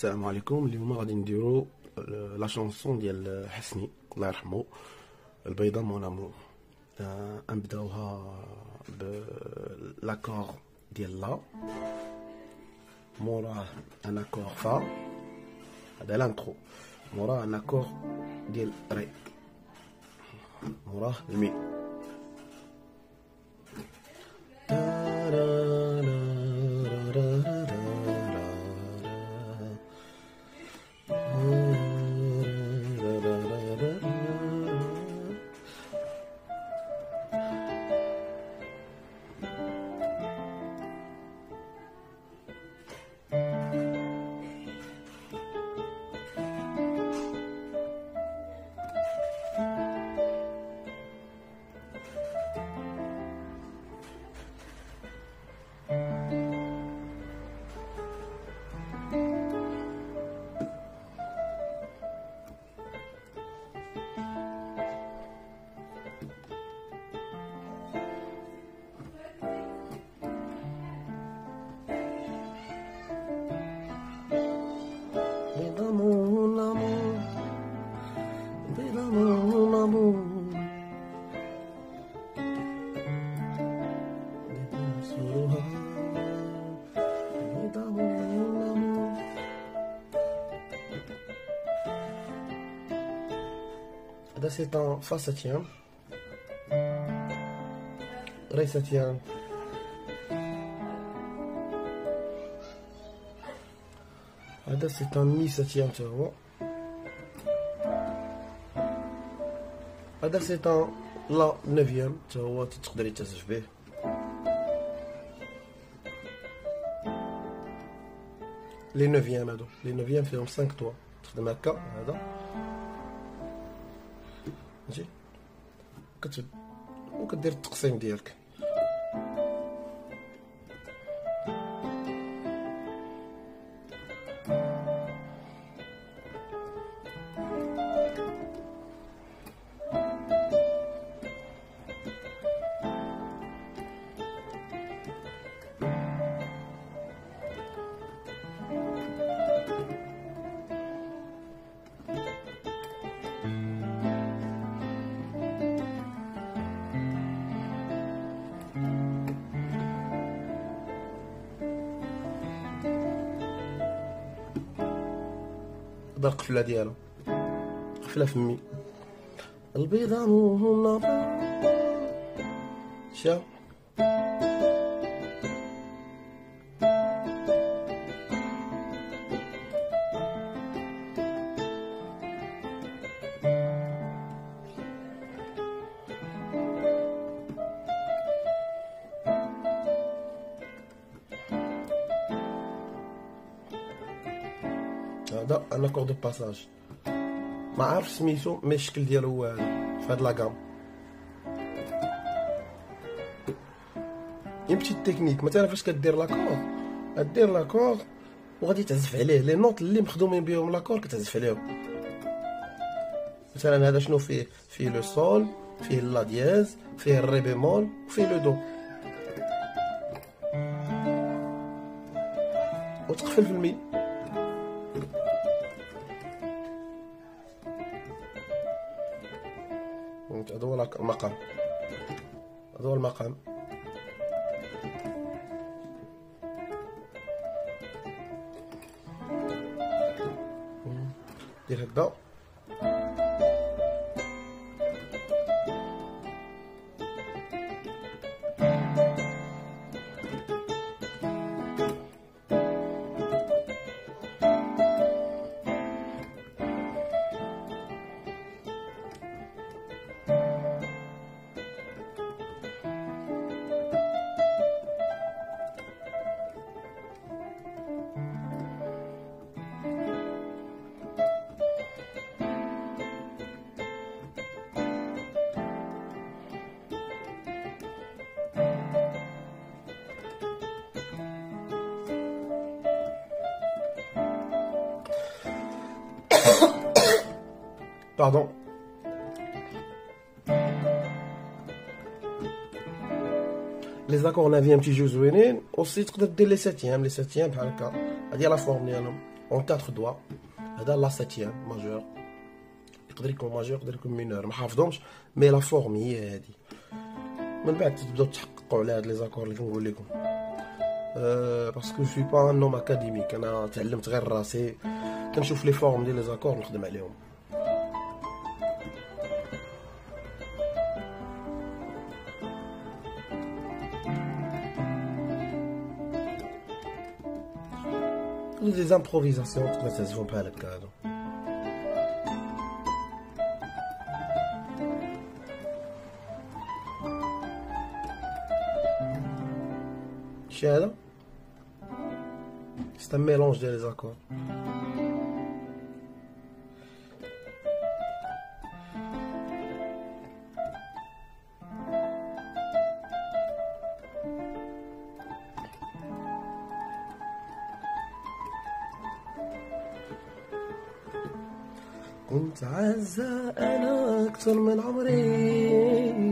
السلام عليكم اليوم غادي نديرو la chanson ديال حسني الله يرحمه البيضة mon amour نبداوها l'accord ديال la موراه un accord fa هذا l'intro موراه un accord ديال ré موراه ال mi هذا c'est en fa septième ré septième هذا c'est en mi septième tu vois هذا c'est en لا neuvième تا هو تقدري تعزف به لي نوفيام هادو لي نوفيام فيهم 5 طوا تخدم هكا هذا ماشي كتب وكدير التقسيم ديالك. هذا القفلة ديالو. قفلة فمي البيضة مهنا شا هذا un accord de passage. ما عارف سميتو mais الشكل ديالو هو هذا في هاد une petite technique مثلا فاش كدير l'accord كدير l'accord وغادي تعزف عليه les notes اللي مخدومين بهم l'accord كتعزف عليهم مثلا هذا شنو فيه فيه le sol فيه la dièse فيه ال ré bémol وفيه le do وتقفل في المي المقام. هذا هو المقام. دير هكذا. Pardon. les accords 9 تيجيو زوينين aussi تقدر دير les septièmes les septièmes بحال هكا هادي la forme ديالهم en 4 doigts هذا la septième majeure يقدر يكون majeur يقدر يكون mineur ما حافظهمش mais la forme هي هادي من بعد تبداو تحققوا على هاد les accords اللي كنقول لكم أه parce que j'ai pas un nom académique أنا تعلمت غير راسي كنشوف لي فورم ديال لي زاكور نخدم عليهم ou des improvisations, mais ça se voit pas à la carte. C'est un mélange des accords. كنت عزة أنا أكثر من عمري.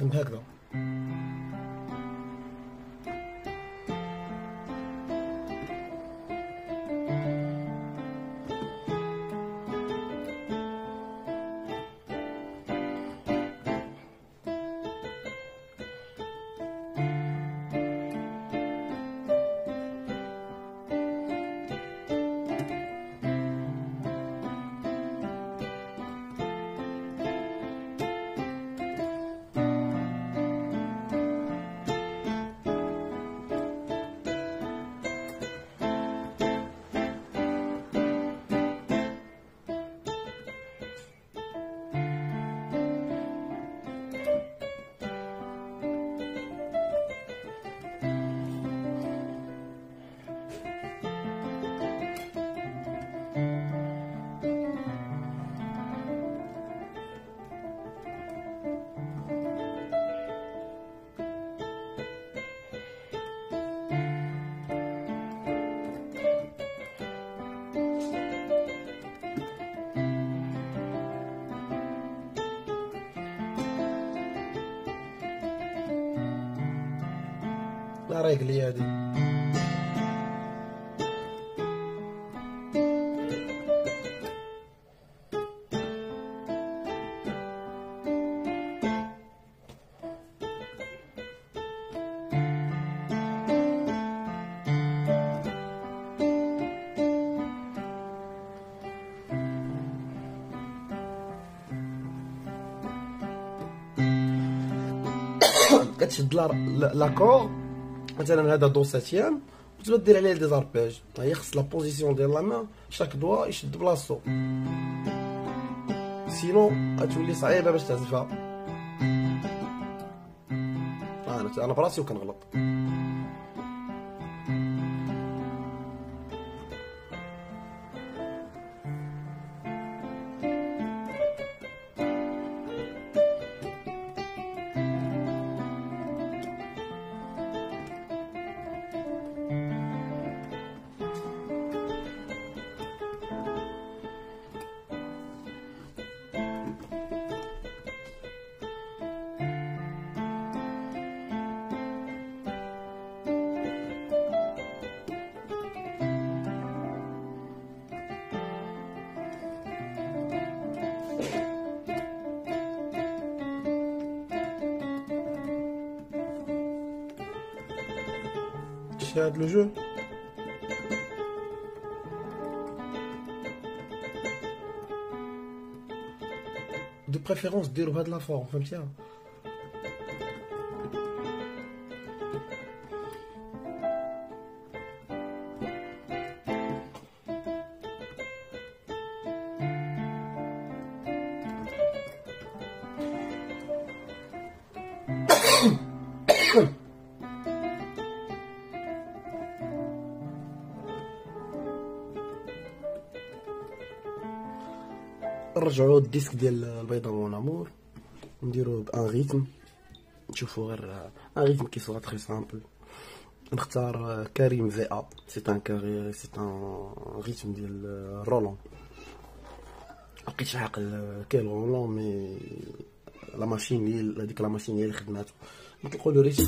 تخدم هكذا. لا رأيك لي هادي كتشد la- la- l'accord مثلا هذا do septième وتبدا دير عليه des arpèges هي خص la position ديال la main chaque doigt يشد بلاصتو. sinon غتولي صعيبة باش تعزفها. أنا أنا براسي وكنغلط. Shield le jeu. De préférence, déloin de la forme, comme ça. Hein. نرجعو الديسك ديال البيضه مون امور نديرو بان ريتم نشوفو غير ان ريتم كي سوا تري سامبل نختار كريم في أ سي ان كاري سي ان ريتم ديال رولون مبقيتش عاقل كاين رولون مي لا ماشين هي هذيك لا ماشين هي اللي خدماتو. نطلقو لو ريتم.